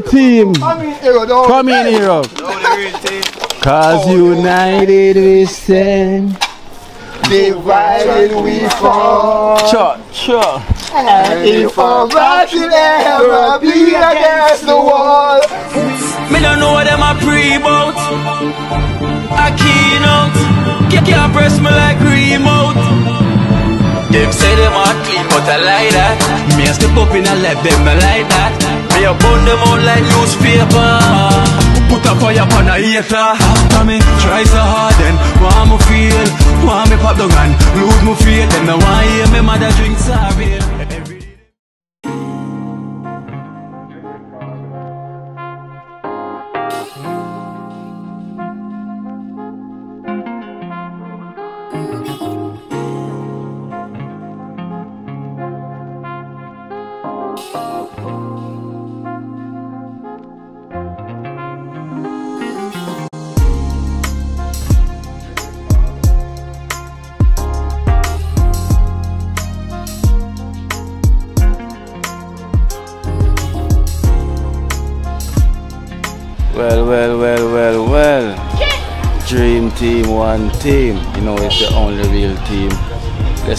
time. Only team. Come in here, don't Come in here. Cause oh, united we stand. divided we fall. Sure, sure. And if our battle ever be against the wall, Me don't know what them a pre bout. A keynote. You can't press me like remote. Them say them a clean, but I like that. Me a step up in a left, them I like that. Me a burn them out like newspaper. Put a fire upon a hater. After me try so hard, then want me feel, want me pop the gun, lose me faith. Them no want hear me mother drink sorry. Well,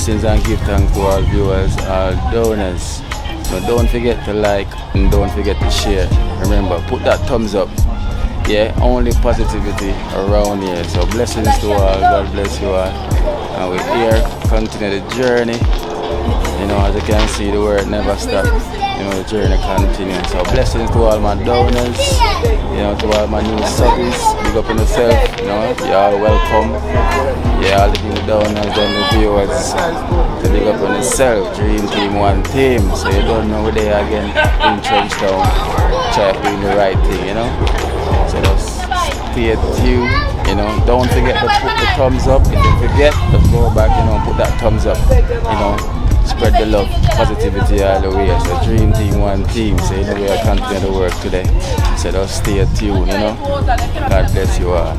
Blessings and give thanks to our viewers, our donors. So don't forget to like and don't forget to share. Remember, put that thumbs up. Yeah, only positivity around here. So blessings to all. God bless you all. And we're here, continue the journey. You know, as you can see, the word never stops. You know, the journey continues. So blessings to all my donors. You know, to all my new subbies. Big up on yourself. You know, you all welcome. Yeah, all the new donors and the viewers. To big up on yourself. Dream team, one team. So you don't know where they are again in Trenchtown. Try doing the right thing, you know. So just stay tuned. You know, don't forget to put the thumbs up. If you forget, just go back, you know, put that thumbs up. You know, spread the love, positivity all the way. So dream team, one team. So you know we are continuing to work today. So just stay tuned, you know. God bless you all.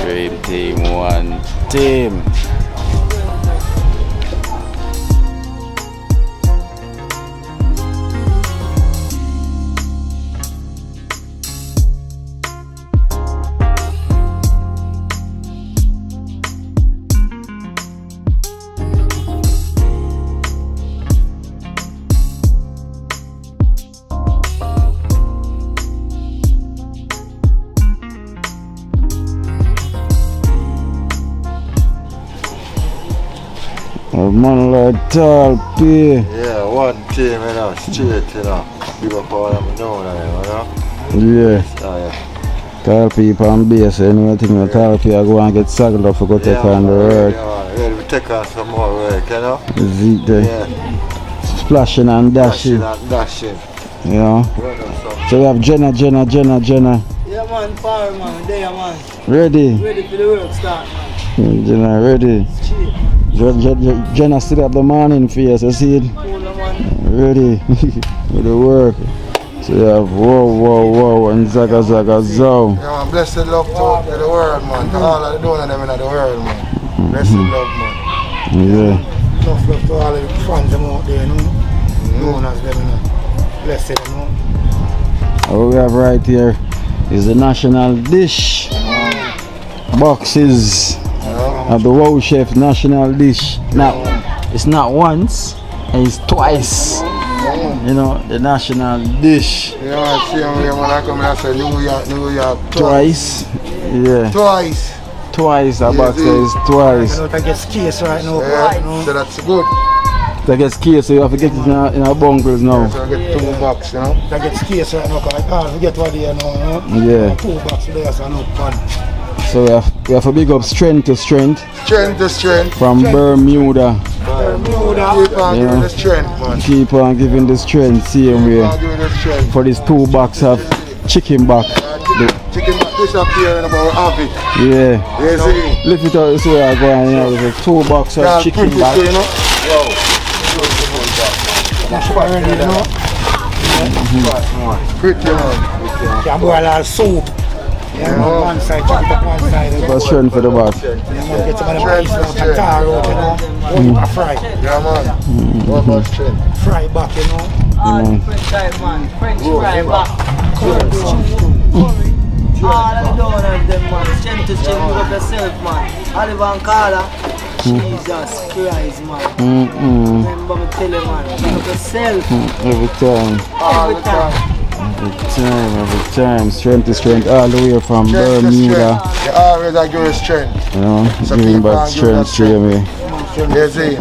Dream team, one team. Man like tall P. Yeah, one team, you know, straight, you know. Big up all of them down there, you know. Yeah. Oh, yeah. Tall people on base, anyway, think the tall people go and get saddled up for go take on the work. Yeah, man. Ready to take on some more work, you know. Zeke there. Uh, yeah. Splashing and Dashing dashing. and dashing. You know. Run on some. So we have Jenna, Jenna, Jenna, Jenna. Yeah man, power man, there man. Ready? Ready for the work start man. Jenna, ready? Je- Je- Je- Jenna still have the morning face, you see it? Ready? With the work. So we have whoa, whoa, whoa, and zaga, zaga, zow. Yeah, man, blessed love to, the world, man. To all of the donors them in the world, man. Blessed mm-hmm. love, man. Yeah. Tough love to all the fans them out there, you know. Mm-hmm. Donors them, you know. Blessed, you know. What we have right here is the national dish. Boxes of the Wow Chef national dish. Now, it's not once, it's twice. You know, the national dish. You know, I see him here when I come and I say New York, New York. Twice. Yeah, Twice. twice. A Yes, box it is is. twice. You know, I get scarce right now, Yeah, you know. so that's good. That gets key, so you have to get it in our, in our bunkers now. So I get two bucks, you know. I get scarce right now, because I can't forget what they are now, you know. Yeah. Two bucks there, so no fun. So we have, we have to big up strength to strength Strength to strength. from Bermuda. Keep on Yeah. giving the strength, man. Keep on giving the strength, same Keep way. on giving the strength. For these two box of chicken back. The- Chicken back disappear in about half it. yeah. You see? Lift it out so I go and you know, there's a two box of Yeah, chicken pretty back. too, you know. That's what ready, you know. Pretty, man. Can boil all soup. Yeah, man, one side, check it up one side. For strength for the back. Yeah, man, get some of them piece out and tar out, you know. Mm. Only for fry. Yeah, man. Mm-hmm. What about strength? Fry back, you know. All the French fry, man. French fry back. Mm. Ah, All of the donuts, them, man. Strength to strength, you up yourself, man. Oliver and Carla. Jesus Christ, man. Mm-mm. Remember me tell you, man. You up yourself. Every time. All the Every time. time. Every time, every time. Strength to strength all the way from Strength to Bermuda. You always a give you strength. You know, So giving people back are giving that strength eh? straight away. You see,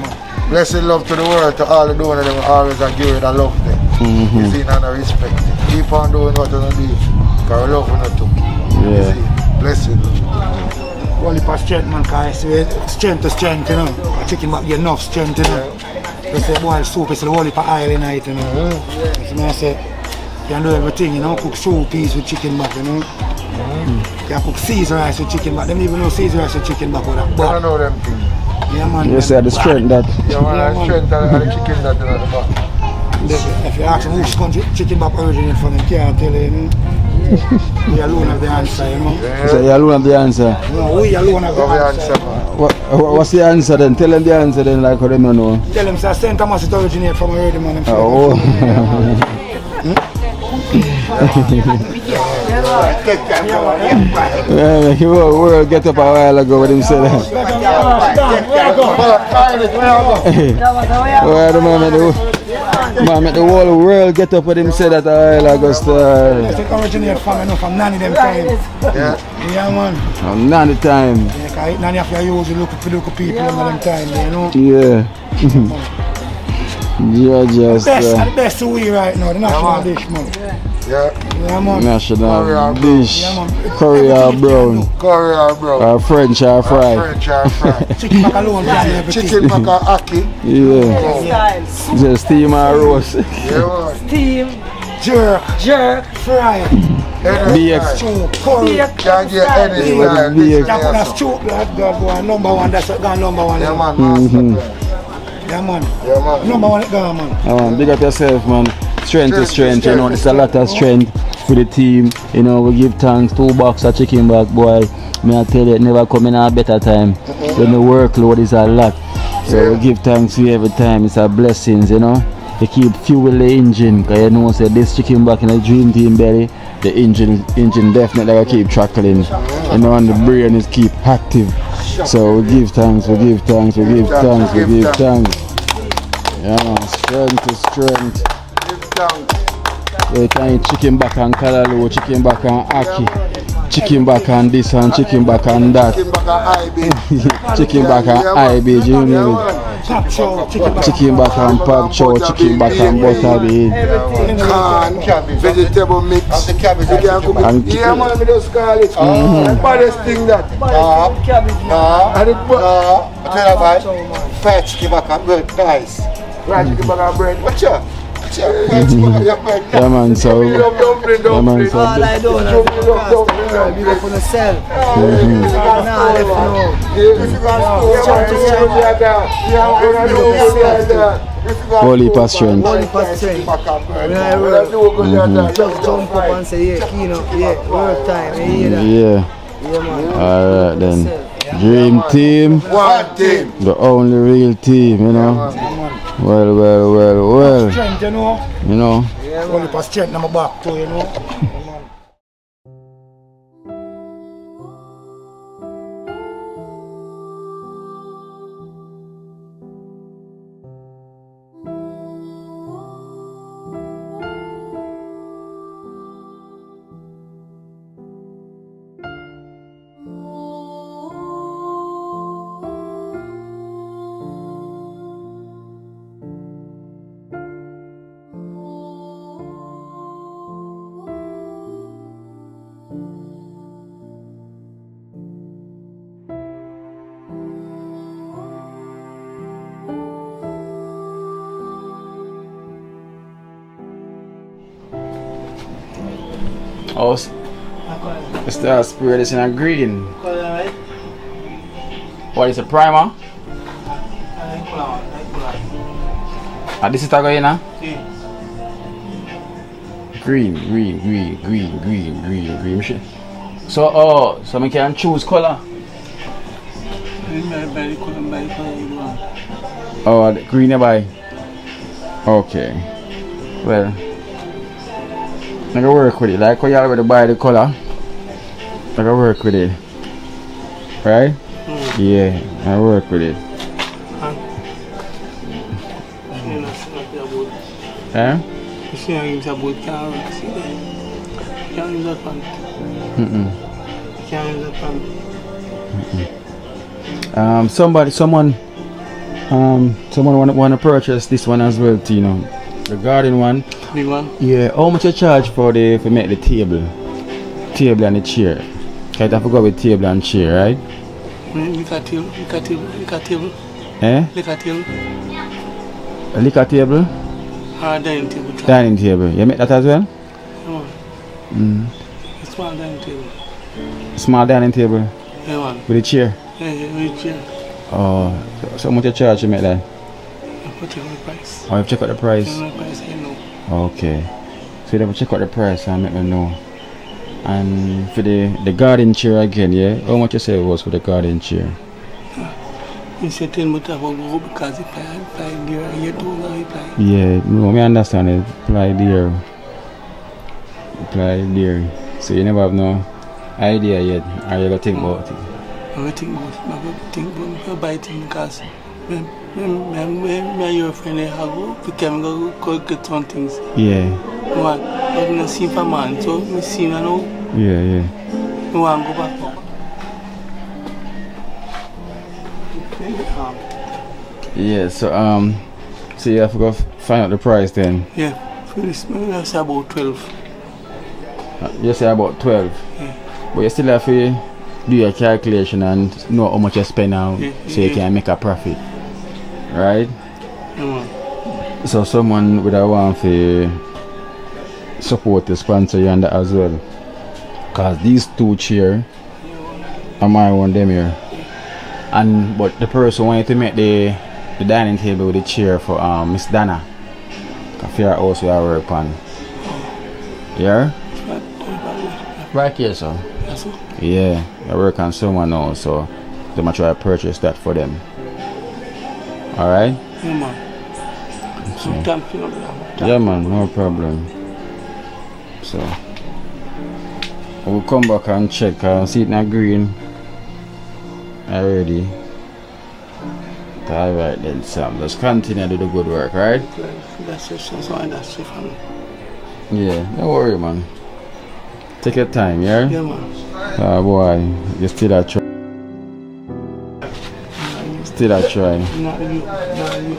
blessed love to the world, to all the doing them, always I give it a love them. Mm-hmm. You see, and I respect it. Keep on doing what you do, because we love you too. You Yeah. see, blessed Only for strength, man, because eh, strength to strength, you know. A chicken back get enough strength, you know. They say boil soup, it's only for oil in it, you know. So me I say, you can do everything, you know. Cook soup peas with chicken back, you know. You can cook Caesar rice with chicken back. Them even know Caesar rice with chicken back with that I don't know them things. Yeah, man. You see the strength that You want Yeah, to man. strength and the chicken that you know the back. If you ask them which country chicken back originate from, they can't tell you, you know. We alone have the answer, you know. so you alone have the answer. No, we alone have the answer. answer. What, what- what's the answer then? Tell them the answer then like how them don't know. Tell them say St. Thomas it originate from already, man. Them say, Oh. yeah, he world get up a while ago when him said that. Where the man the man the whole world get up when him said that a while ago. Star. It originate from, you know, from Nanny them time. Yeah. Yeah, man. Oh, None the time. Yeah, cause Nanny have to use look for local people in them time, you know. Yeah. You're just Best, uh, the best we right now, the national dish, man. Yeah. Yeah, man. national dish. Yeah, man. Curry or brown. Curry or bro. Or uh, French or fry. Uh, French or fry. Chicken back alone, can. Chicken back or ackee. Yeah. Styles. Just steam or roast. Yeah, man. Steam. Jerk, Jerk. fry, Any BX. style. stew, curry. Bake. Can't get any Yeah, style. BX. This That one is a stew, that that one number one, that's what gone number one. Yeah, man. Mm-hmm. Master plan. Yeah, man. Yeah, man. Number one it gone, man. Come on, big up yourself, man. Strength to Strength to strength, you know, it's a lot of strength for the team. You know, we give thanks, two box of chicken back, boy. Me I tell you, it never come in a better time. When the workload is a lot. So we give thanks to you every time, it's a blessings, you know. You keep fuel the engine, cause you know, say this chicken back in the dream team belly, the engine engine definitely gotta keep trickling. You know, and the brain is keep active. So we give thanks, we give thanks, we give thanks, we give thanks. Yeah strength to strength. Give thanks. We Every chicken back and callaloo, chicken back and aki, chicken back and this and chicken back and that. chicken back and IB, you know it. Chicken back and pop chow, chicken back and butter bean. Corn, vegetable mix. And cabbage. You can cook it. Yeah, man, we just call it. Mm-hmm. Baddest thing that. Ah, ah, and it, ah, I tell you about fried chicken back and bread, nice. Fried chicken back and bread. watch out Watch out. Fried chicken back and bread. Yeah man, so You love dumpling, yeah man, so All I do is the. Big up on yourself. Nah, left no. whole heap of strength. Whole heap of strength. Mm-hmm. Just jump up and say, yeah, keen up, yeah, work time, that? Yeah, Yeah, man. alright then. Dream team, One team. the only real team, you know. Well, well, well, well, Strength, you know. you know. Only for strength on my back too, you know. Oh, s- it's the spirit is in a green. What is a primer? Ah, this is tago yun ah? Green, green, green, green, green, green, green. So oh, so we can choose color. Oh, green buy. Okay. Well, I can work with it. Like when you already buy the color, I can work with it. Right? Yeah, I work with it. You know, see what about. Eh? You see how it's about can't see that. Can't use that pant. Mm-mm. Can't use that. Um, somebody, someone, um, someone want want to purchase this one as well. You know, the garden one. Big one. Yeah. How much you charge for the for make the table, table and the chair? Can't I forgot with table and chair, right? At table, at table, at table, Eh? at table. A liquor table, Hard dining table. try. dining table. You make that as well? Come on. Mm. Small dining table. Small dining table Yeah, man. with a chair. Yeah, yeah, rich chair. Oh, so, so much you charge to make that? I put it on the price. Oh, you check out the price. On the price, I know. Okay. So you have to check out the price and make me know. And for the the garden chair again, yeah. How much you say it was for the garden chair? You say ten but I go because if apply there, I get all the reply. Yeah, no, me understand it. Apply there. Apply there. So you never have no idea yet. Are you gonna think about it? I will think about it. I will think about it. I buy things because me, your friend, I go, go, go get things. Yeah, One, but I see for man, so see him now. yeah, yeah. Go back. Yeah, so um so you have to go find out the price then. Yeah, for this, about 12. Uh, You say about twelve. Yeah. But you still have to do your calculation and know how much you spend now Yeah, so you yeah. can make a profit. Right? Man. So someone would have want to support the sponsor you that as well. Cause these two chair are my one them here. And but the person wanted to make the the dining table with the chair for um Miss Dana. Cafe house we are work on. Yeah? Right here all. Yeah. I work on someone now so they might try to purchase that for them. Alright? Yeah, man. So. Yeah, man, no problem. So, we'll come back and check I see it in green already. Alright then, Sam. Let's continue to do the good work, right? That's just so and that's it for me. Yeah, don't worry, man. Take your time, yeah? Yeah, man. Ah, boy, you still a try. Still a try. You, you.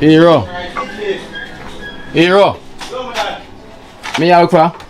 Hero! Hero! Me out?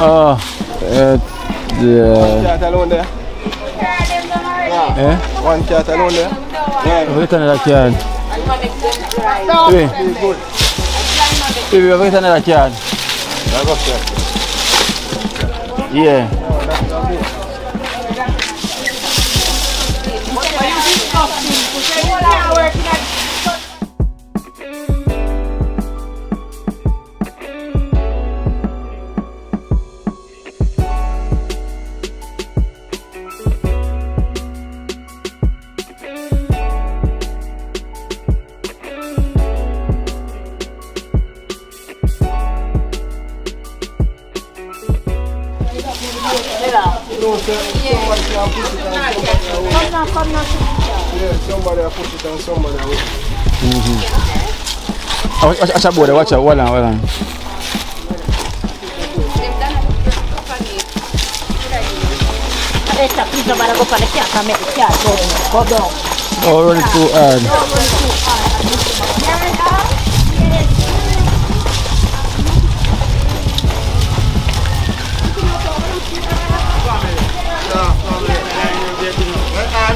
Oh, uh, the, Cat alone there. eh? One cat alone there. Wait another card. Wait. Wait another card. Yeah. Somebody will push it and somebody I will. Watch out. Hold on, hold on. Esta pizza para go para cat go, go down. Oh, run it too hard.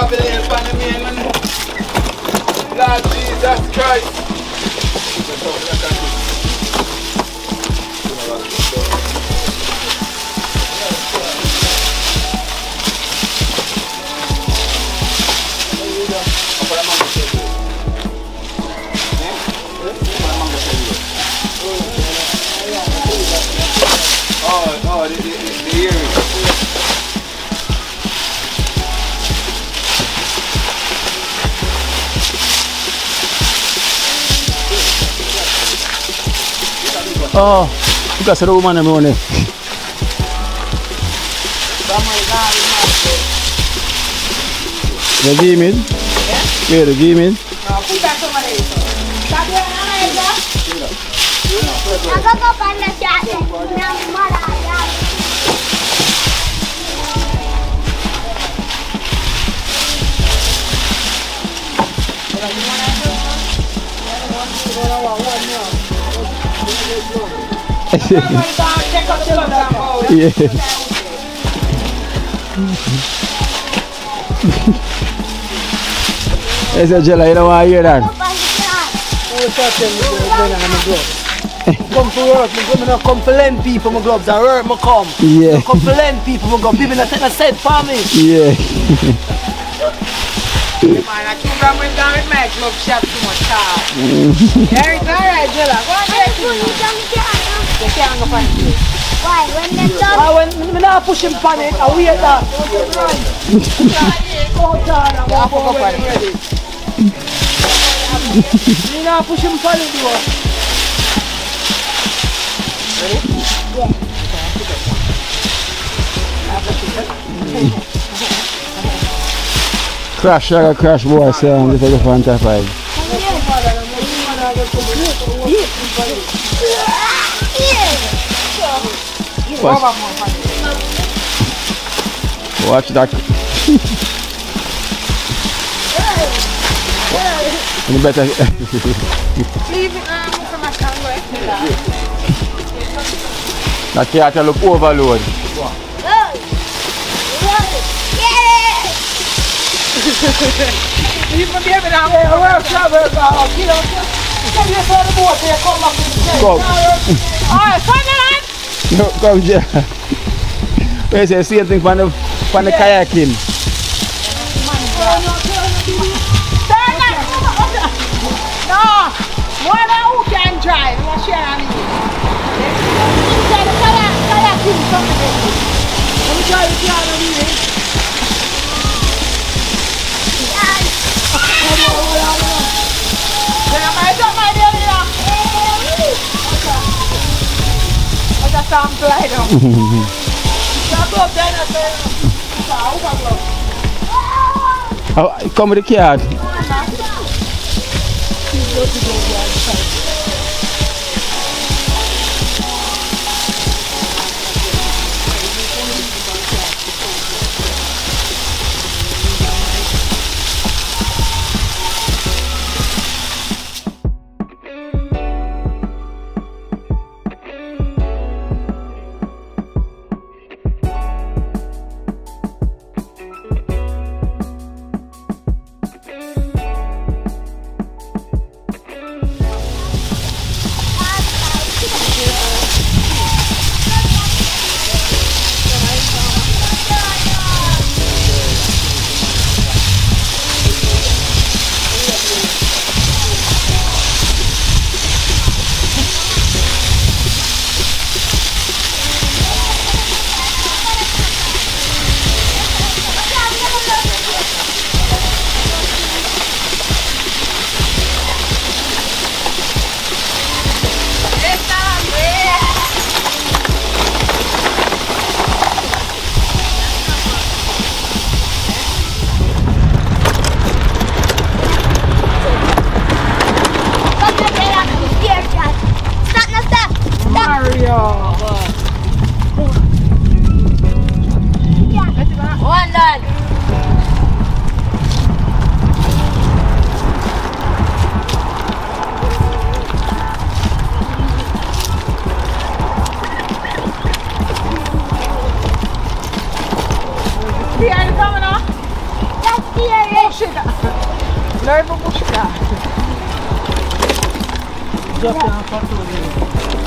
Babylon, Panamanian, man. Lord Jesus Christ. Oh, look at the woman I'm running. The gaming? Yeah, the gaming. Said, Jella, you don't want to hear? Come to work, me not come to lend people my gloves. I work, me come. Yeah. Come to lend people my gloves. People a cent for me. Yeah. Man, I keep on down with my glove shop too much. Yeah, it's alright, Jella. On there. You can't go find it. Why? When they're done, I when me not push him on it, I wait that. Go down and walk over when you ready. Me not push him on it, though. Crash, I got crash boy sound. This is a Fanta 5. Watch, watch that. you better. Leave it um, from my tongue. that cat a look overload. Leave my work. You for the boat, it No, come here. Where is the same thing from the, from the kayaking? Can yeah, read. Then Sam glide down. Ya go up there and say, "Ah, who got glove?" Behind the camera. That's here. Push it. Learn to push it. Hold it.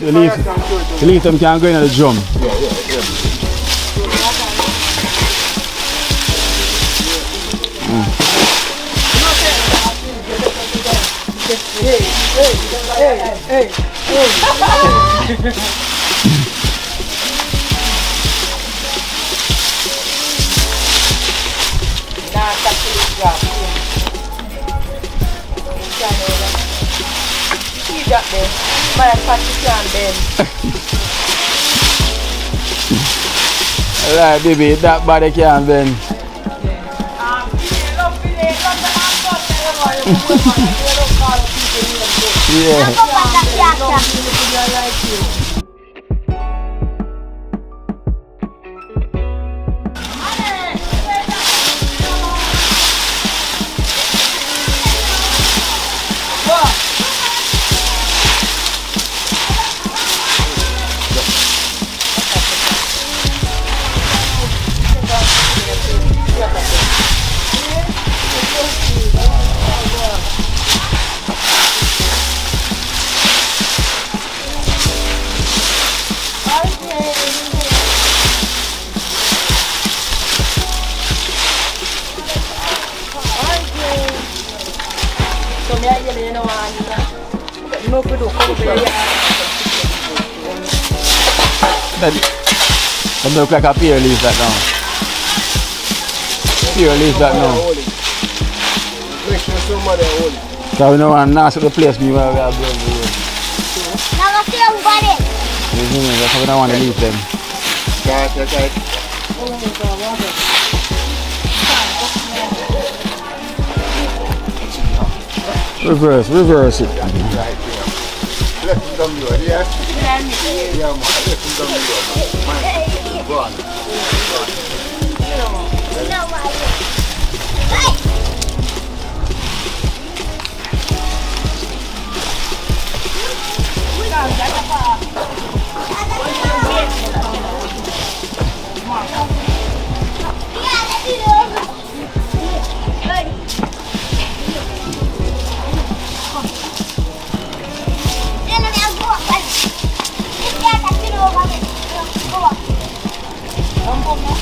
The least, the least them can go in the drum. Um, yeah, love me, love the man, love the man, you don't call people names, Yeah. Go back that cat. I like you. Look like a pear leaf that now. Pear leaf that now. Make sure somebody hold it. So we know one nice the place me where we are blown the road. Now go see everybody. You see me, that's how we don't want to leave them. Reverse, reverse it. Right there. Let him down the road, yeah? Yeah, man. Let him down the road, man. Man, Go on. You know why? roman.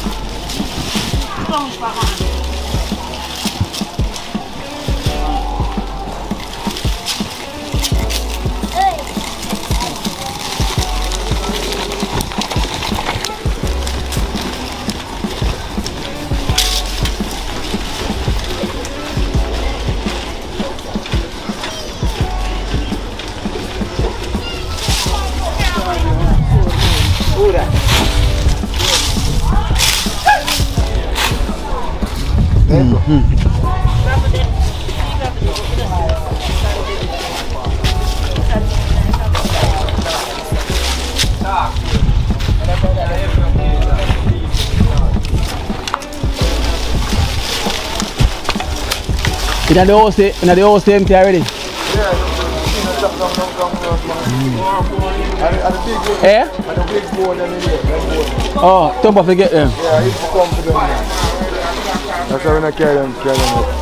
Bon. In the house, in the house empty already. And, and the big one, Eh? and the them in there, them bone. Oh, don't forget them. Yeah, it's come to them. That's how we not carry them, carry them up.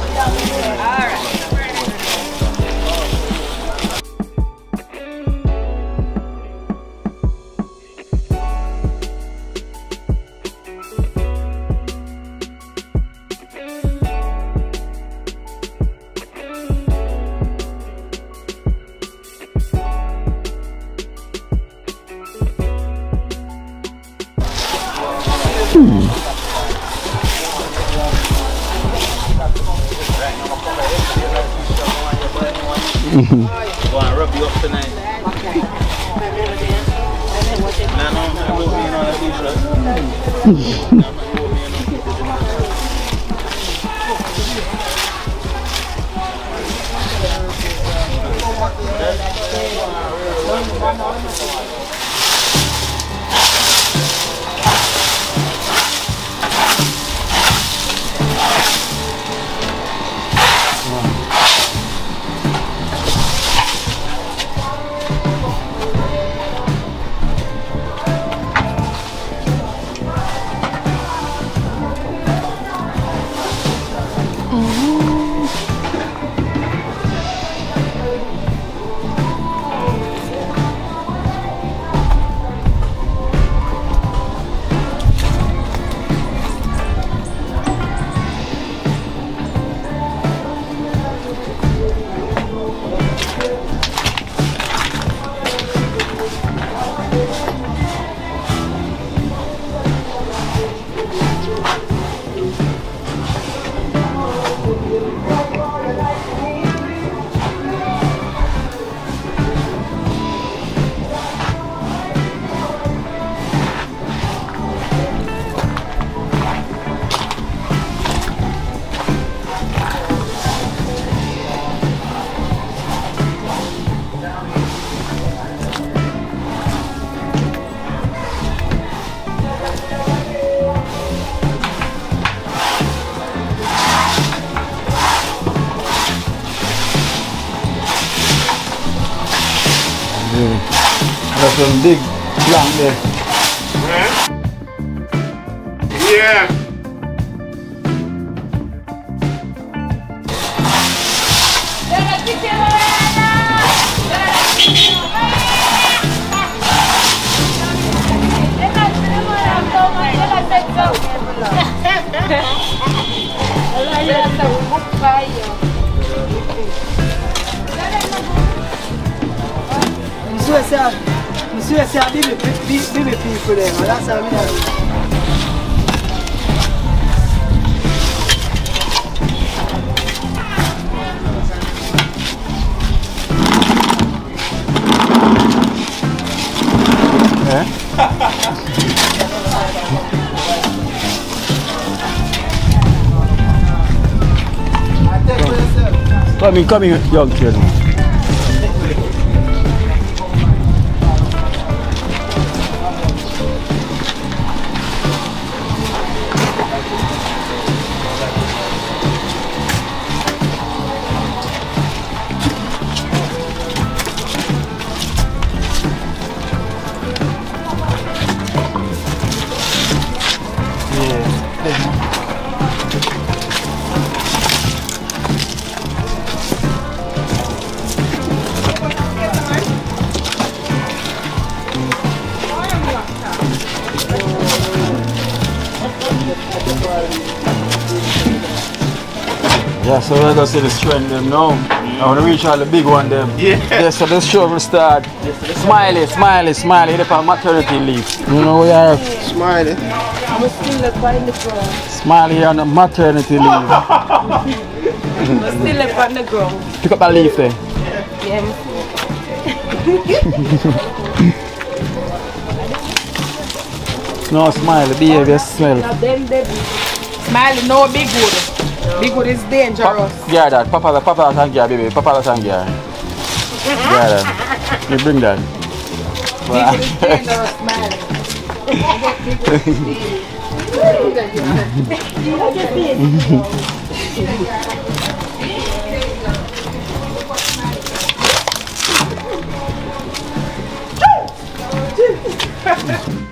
Come in, come in, young kid. See the strength them now. I wanna reach all the big one them. Yeah. Yeah, so the show will start. Smiley, smiley, smiley, they're on maternity leave. You know we are Smiley. I'm still up on the ground. smiley on the maternity leave. I'm still up on the ground. Pick up that leaf there. Yeah. No smiley, behave yourself. Now them Smiley, no big wood. Big wood is dangerous. Yeah, that. Papa, the papa thank you, baby. Papa thank you. Yeah, that. You bring that. Big wood is dangerous, Smiley. Alright, we have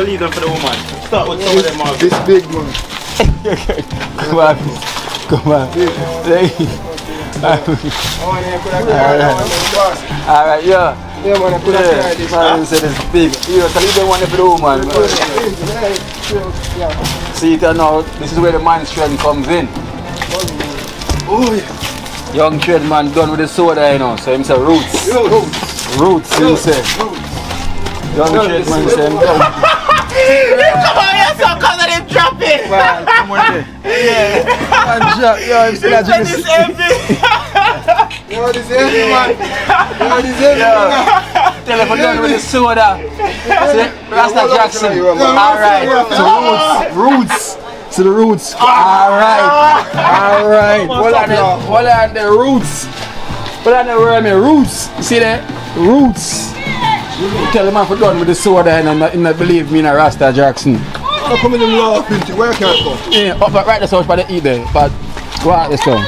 to leave them for the woman. Start with some of them, Marvin. This big man. Come on. Come on. Hey. Alright, yeah. Yeah, man, I could have Yeah, tried this. man, say this big. You know, tell you they want to blow, man. See it now, this is where the man strength comes in. Oh, yeah. Young trade man done with the soda, you know, so him say roots. Roots, him say. Young trade man say him done. Come on, you're so cause of them dropping. Man, come on there. Yeah. Man, drop, yo, him say that This you is heavy. Yo, this heavy, man. Yo, this heavy, man. Tell him I'm done with the soda. See, Rasta Jackson. Alright, so roots. Roots. To the roots. Alright. Alright. Hold on, the, hold on the roots. Hold on the word roots. See that? Roots. Tell the man for done with the soda and not, not believe me in a Rasta Jackson. How come in them laughing to where can't go? Yeah, up right the south by the eat there. But go out this one.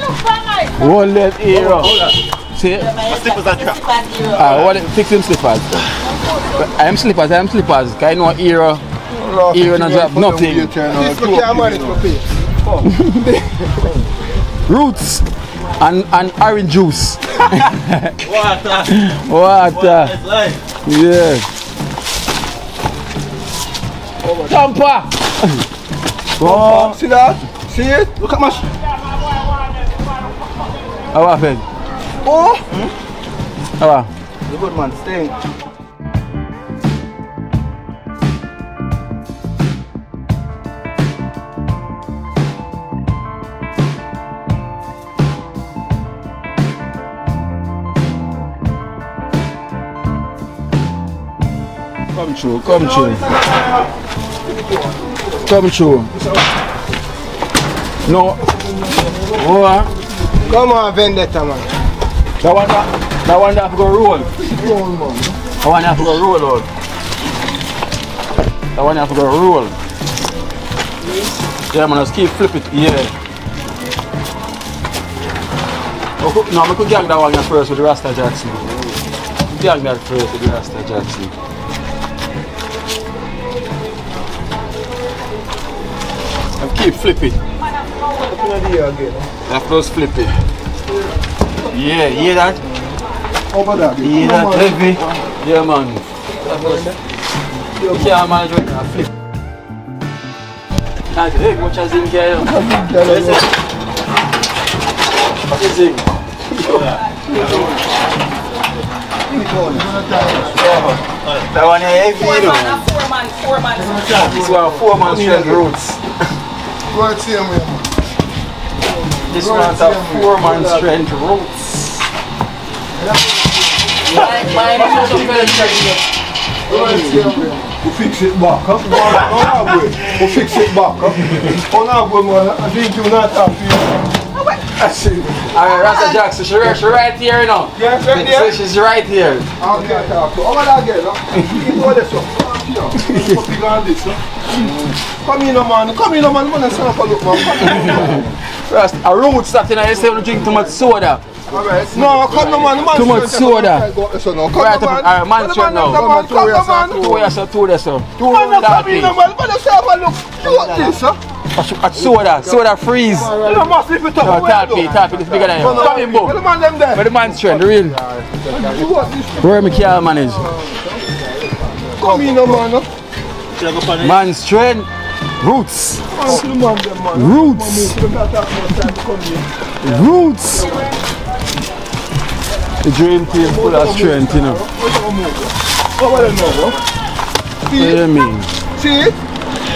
One left ear up. See? My slippers are trapped. Ah, what fix him slippers. I am slippers, I am slippers. Cause I know era, era no drop nothing. This look can't manage for pay. Roots and and orange juice. Water. Water. Life. Yeah. Jumper. Oh, See that? See it? Look at my... how happened? Oh! How? The good man, stay. Come true, come true. Come true. No. Oh. Come on, Vendetta, man. that one, that, that one have to go roll. That one have to go roll out. That one have to go roll. Yeah, man, just keep flip it. Yeah. Oh, No, we could gang that one first with the Rasta Jackson. Gang that first with the Rasta Jackson. Keep flipping. That first flip it. Yeah, hear that? Over there. Hear that heavy? Yeah, man. You can't manage when I flip. Can't hey, much as in here. What is it? That one here heavy, you know. Four man, four man. This one four man strength roots. Go and see him, man. This one's a four man strength roots. Mine, mine is also very strength. Go and see him, man. We fix it back, huh? Oh, no, boy. We fix it back, huh? Oh, no, boy, man. I think you're not talk to you. I see. Alright, Rasta ah. Jackson, she right, she right here now. Yes, right there. So she's right here. I can't talk to you. Over there again, no? You know this, huh? You know, big on this, huh? Come in, man. Come in, man. Man, stand up and look, man. Rasta, a you know, you say you drink too much soda. Alright. No, come on, man. Man, Too much soda. Go, so, no. Come Right, on, man. alright, man, Come strength on, now. Come on, come on, man. Two years, two years. Man, no, come in, man. Man, stand up and look. Look at this, huh? Watch soda, soda freeze. You must live it up. No, Talpi, Talpi, this bigger than him. Come in, Where the boom. man them there? Where the man's strength, the real. Where me can't manage. Come in, no man. Man strength. Roots. Come to the man them, man. Roots. You don't have no time to come here. Roots. The dream team full of strength, you know. What about them now. What See do you mean? See it?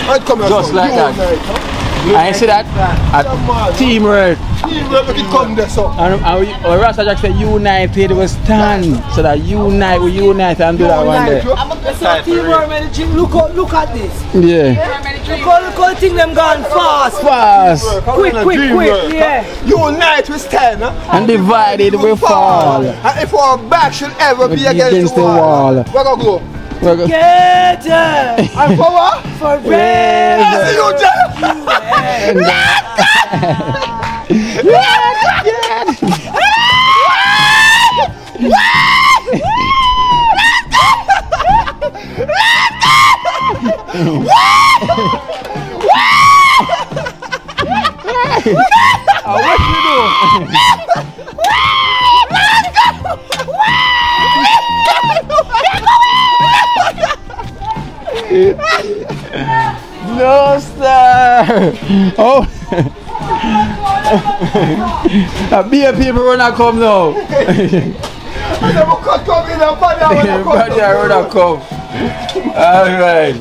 Right, come here. Just like that. Night, huh? I see that at Team Red. Team Red, make it come there, so. And, and we, or Rasta Jack said united we stand. So that unite, we unite and do that one day. So team work, man, look, look at this. Yeah. Look how, look how the thing them gone fast. Fast. Quick, quick, quick, yeah. Unite we stand, huh? And divided we fall. And if our back should ever be Be against, against the the wall, wall. we're gonna go. We're go- Get her. And for what? For See you, Jay. No sir. Oh. Uh, a beer people wanna come now. I come body, I come Everybody down. wanna come. Alright.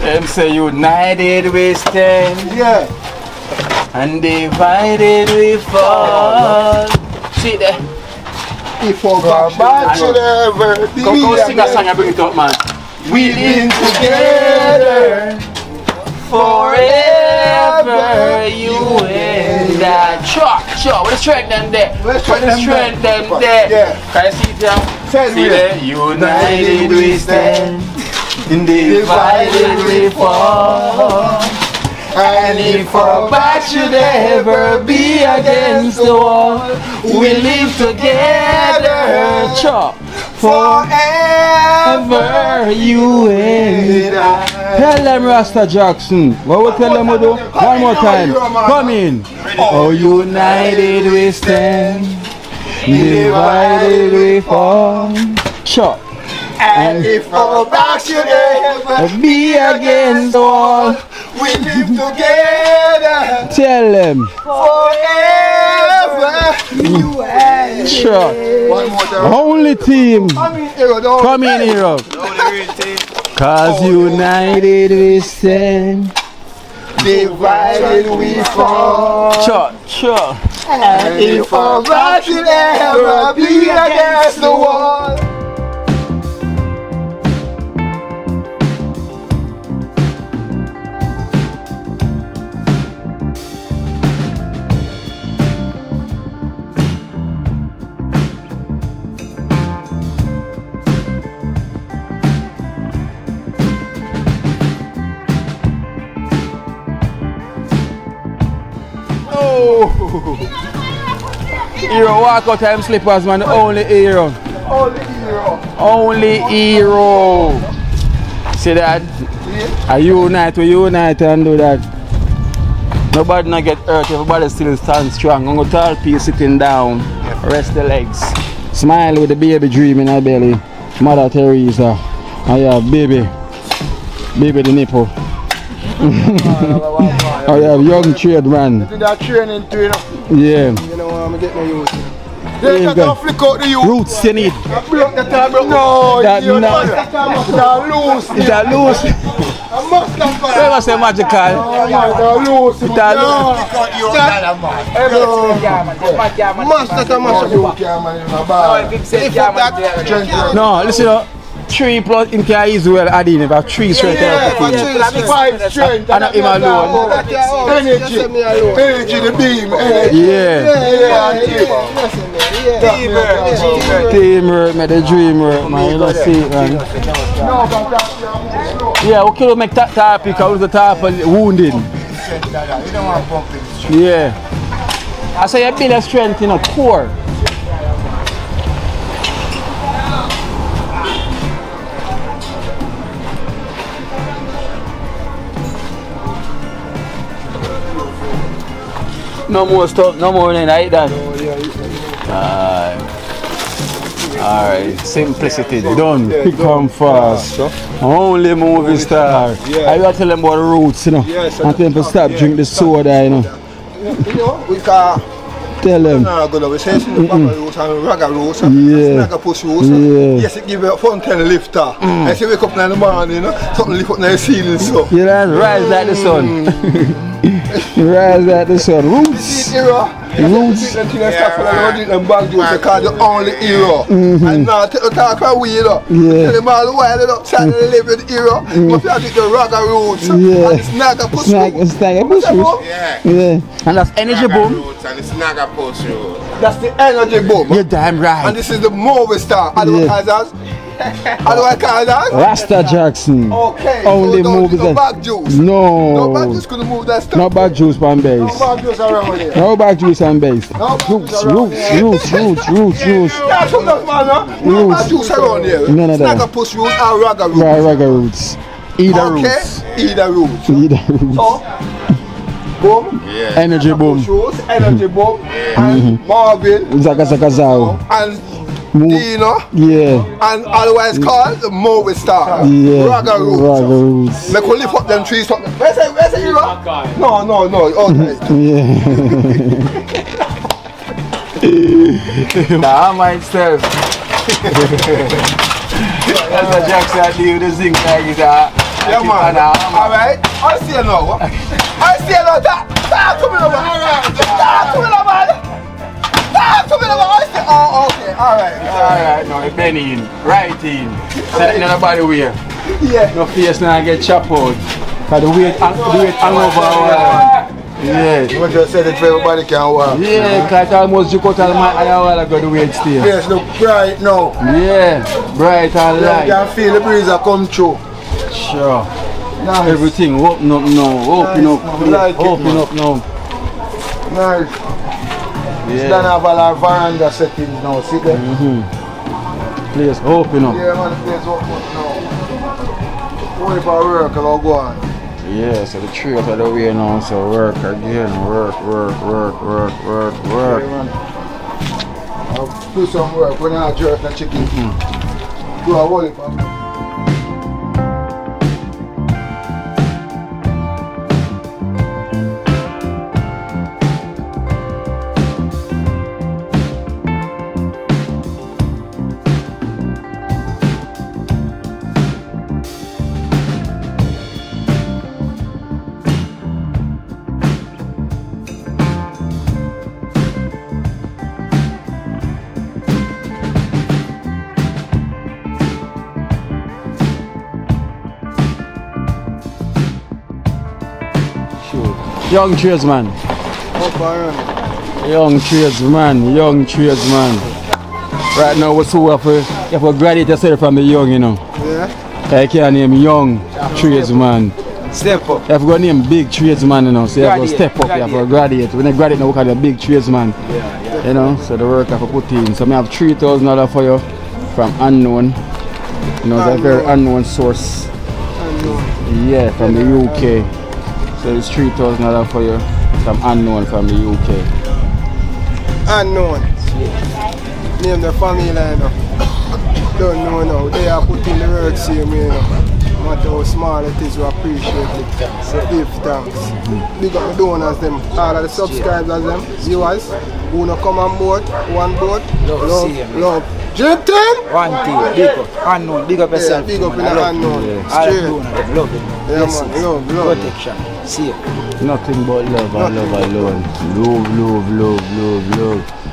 Them say united we stand. Yeah. And divided we fall. See there. If our back back should ever be Come, come sing a song and bring it up, man. We live together Forever you and I. Sure, sure. What the strength them there? What the What the strength strength them there? Yeah. Can you see it now? See there? United we stand. Divided we fall. And if our back should ever be against the wall, we live together. Sure. Forever you and I. Tell them Rasta Jackson. What we tell them we do? One more time. Come in. Oh, united we stand. Divided we fall. Chop. And if our back should ever Be against the wall. We live together Tell them. forever. You and Sure. One more time. Only team. Come in here, don't Come in here. Cause united we stand. Divided we fall. Sure, sure. And if our back should ever be against the wall. Hero walk out time slippers man, the only hero. Only hero. Only hero. See that? I unite, we unite and do that. Nobody not get hurt, everybody still stand strong. I'm gonna tall piece sitting down, rest the legs. Smile with the baby dream in her belly. Mother Teresa. Oh yeah, baby. Baby the nipple. oh yeah, young trade man. Do that training too, you know. Yeah. You know, I'm getting no youth. They you got go. flick out the youth. Roots you need. Block the time, bro. No, That you no. know, that time must have loose. Is that loose? I must have got Where was magical? Man, loose. That No. That- that a loose, yeah, man, in my bag. If that gentleman. No, listen up. Three plus in can easily well add in about three straight Yeah, out but of the team. three, five strength. And not him alone. Energy. Energy, the beam. Energy. Yeah. Yeah, yeah, yeah. Teamwork, make the dream work, man. You don't see it, man. Yeah, we could make that top because the top wounded. Yeah. I say you build a strength in a core. No more stuff, no more than like that. Alright. Alright, simplicity done. Yeah, done. and fast. Yeah, Only movie star. Yeah. I gotta tell them about the roots, you know. Yes, and tell them to stop yeah, drink the soda, you know. You know, we can Tell them. Nah, good. We say the Baba roots and Raga roots Yeah. and Snagger push roots. Yeah. Yes, it give you a fountain lifter. I say wake up in the morning, you know, something lift up in the ceiling so. You know, rise like the sun. Mm. Rise like the sun. Roots. This era, Roots. the thing that start for the drink them bag juice because the only hero. Mm-hmm. And now take the talk from we, you know. Yeah. Tell them all the while, you know, trying to live with the hero. Mm. Must have to take the Raga roots Yeah. and the Snagger push Snag, roots. snag, push roots. Yeah. Yeah. And that's energy boom. Roots and it's Naga Post Road. That's the energy boom. You're damn right. And this is the movie star. Advertisers. Advertisers. Rasta Jackson. Okay. Only so movies no that- back juice. No. No back juice couldn't move that stuff. No back juice on No base. back juice around here. No back juice on base. No Roots, juice roots, roots, roots, roots, roots. Yeah, so that's man, no? No Roots. back juice around here. None of that. Snagger push roots or raga roots. Right, ragga roots. Either okay. roots. Either roots. Either roots. So, boom. Yeah. Energy boom. Roots, energy boom. And Marvin. Zaka zaka zao. And Move. Dino. Yeah. And otherwise called the movie star. Yeah. Raga roots. Ragga roots. Make we lift up them trees. Up. Where's the, where's the hero? No, no, no. Oh, okay. Yeah. nah, I myself. That's a Jackson I do the zinc like that. Yeah, man. Alright. I see you now. I see you now. Talk, talk to me now, man. Ah, Talk to me now, man. Talk to me now, man. I see. Oh, okay. Alright. Alright, no, it bend in, right in. So that in the body wear. Yeah. No face now I get chopped out. Cause the weight, hang- the weight hang over our Yeah. You just said it for everybody can walk. Yeah, cause it almost juke out of my eye while ago the weight still. Yes, look bright now. Yeah, bright and You light. can feel the breeze a come through. Sure. Nice. Everything open up now, open Nice, up, man. Like open man. up now. Nice. It's Yeah. done have all our veranda settings now. See there? Please open up. Yeah, man. The place open up now. Only for work, I'll go on. Yeah, so the tree out of the way now, so work again, work, work, work, work, work, work. Yeah, man. I'll do some work when I jerk the chicken. Hmm. Do a whole Young tradesman, young tradesman, young tradesman. Right now, what's who have to, you have to graduate yourself from the young, you know. Yeah. I can't name young tradesman. Step up. You have to go name big tradesman, you know. So you have to step up, you have to graduate. When you graduate, now we call a big tradesman. Yeah. You know, so the work I have to put in. So I have three thousand dollars for you from unknown. You know, a very unknown source. Yeah, from the UK. So it's three thousand dollars for you Some unknown from the UK. Unknown. Name the family line up. Don't know now. They are putting the work same way now. No matter how small it is, we appreciate it. So give thanks. Big up the donors them, all of the subscribers them, viewers, who no come on board, one board, Love love, see 'em. love. Drip team! One team, big up, unknown, big up Yeah, yourself. big up in man. I the love you. unknown. All Straight. the donors, love it. Yeah, Blessings, man, love, love. Protection, see you. Nothing but love and love alone. Love, love, love, love, love.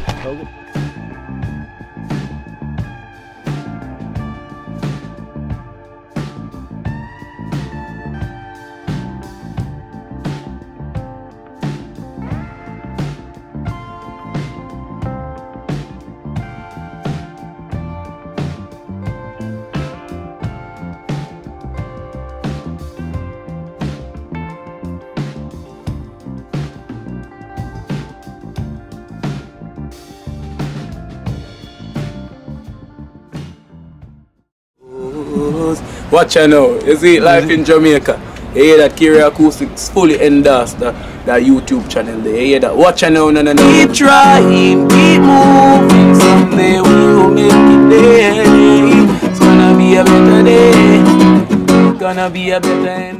Watch I know. You see, mm-hmm. life in Jamaica. You hear that Kerry Acoustics fully endorsed the, that YouTube channel there. You hear that? Watch channel, no, no, no. Keep trying, keep moving. Someday we will make it there. It's gonna be a better day. It's Gonna be a better end.